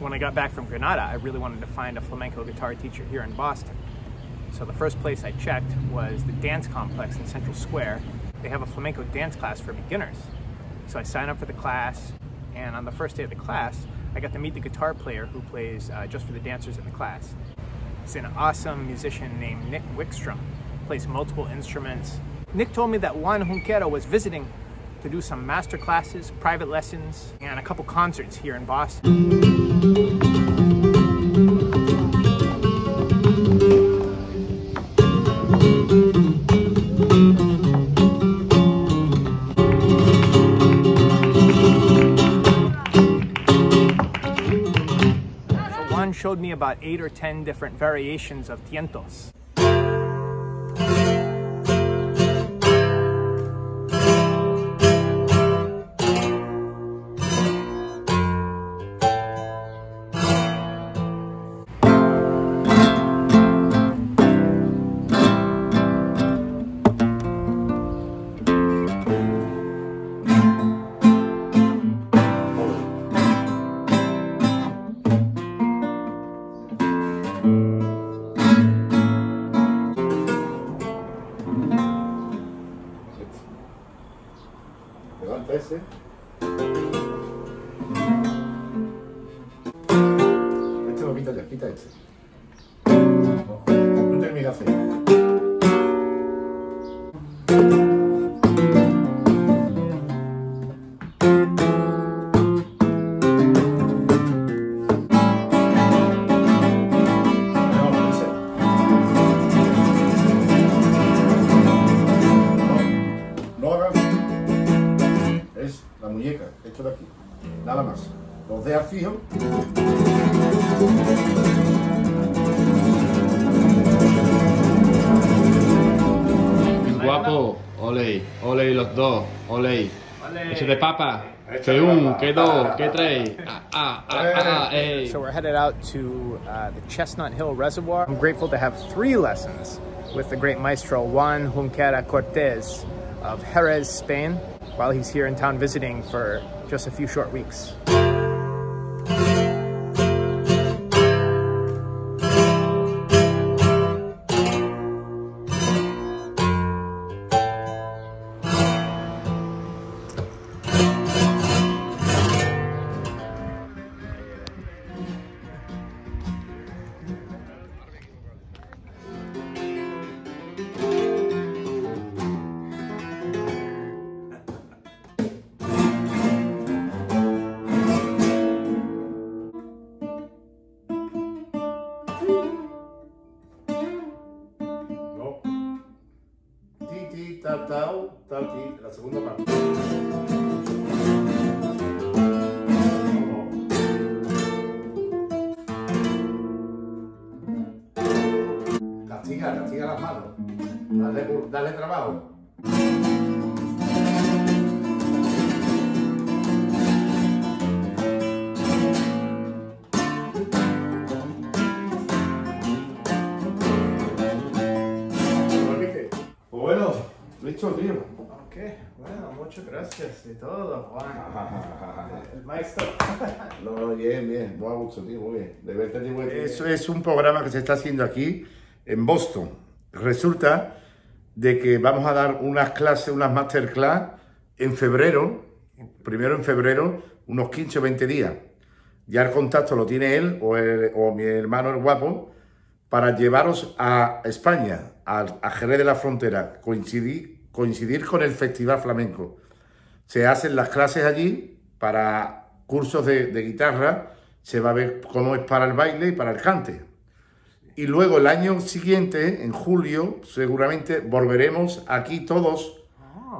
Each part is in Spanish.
When I got back from Granada, I really wanted to find a flamenco guitar teacher here in Boston. So the first place I checked was the dance complex in Central Square. They have a flamenco dance class for beginners. So I signed up for the class, and on the first day of the class, I got to meet the guitar player who plays uh, just for the dancers in the class. He's an awesome musician named Nick Wickstrom, plays multiple instruments. Nick told me that Juan Junquera was visiting to do some master classes, private lessons, and a couple concerts here in Boston. Showed me about eight or ten different variations of tientos. ですね手を見たじゃん見たやつ。本当に見出せ muñeca, esto de aquí. Nada más. Los dejas fijos. Guapo, ole, ole los dos, ole. Ole. Eso de papa, que un, que dos, que tres. Ah, ah, ah, ah. So we're headed out to uh, the Chestnut Hill Reservoir. I'm grateful to have three lessons with the great maestro Juan Junquera Cortez of Jerez, Spain, while he's here in town visiting for just a few short weeks. Tau, ta, ti. La segunda parte. Castiga, castiga las manos. Dale, dale trabajo. Listo, tío. Ok, bueno, muchas gracias de todo, Juan. El maestro. No, bien, bien, muy a gusto, tío, muy bien. De verte, tío, Eso es un programa que se está haciendo aquí en Boston. Resulta de que vamos a dar unas clases, unas masterclass en febrero, primero en febrero, unos 15 o 20 días. Ya el contacto lo tiene él o, el- o mi hermano el guapo para llevaros a España, a, a Jerez de la Frontera, coincidir, coincidir con el Festival Flamenco. Se hacen las clases allí para cursos de, de guitarra, se va a ver cómo es para el baile y para el cante. Y luego el año siguiente, en julio, seguramente volveremos aquí todos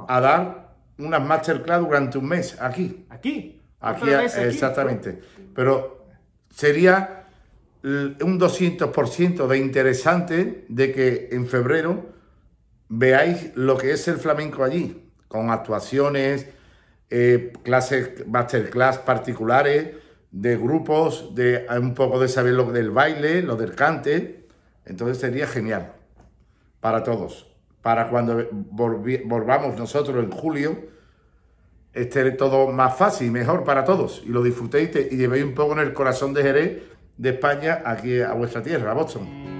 a dar unas masterclass durante un mes, aquí. Aquí. Aquí, exactamente. Pero sería un 200% de interesante de que en febrero veáis lo que es el flamenco allí, con actuaciones, eh, clases, masterclass particulares, de grupos, de un poco de saber lo del baile, lo del cante. Entonces sería genial para todos. Para cuando volvamos nosotros en julio, esté todo más fácil y mejor para todos y lo disfrutéis y, y llevéis un poco en el corazón de Jerez de España aquí a vuestra tierra, a Boston.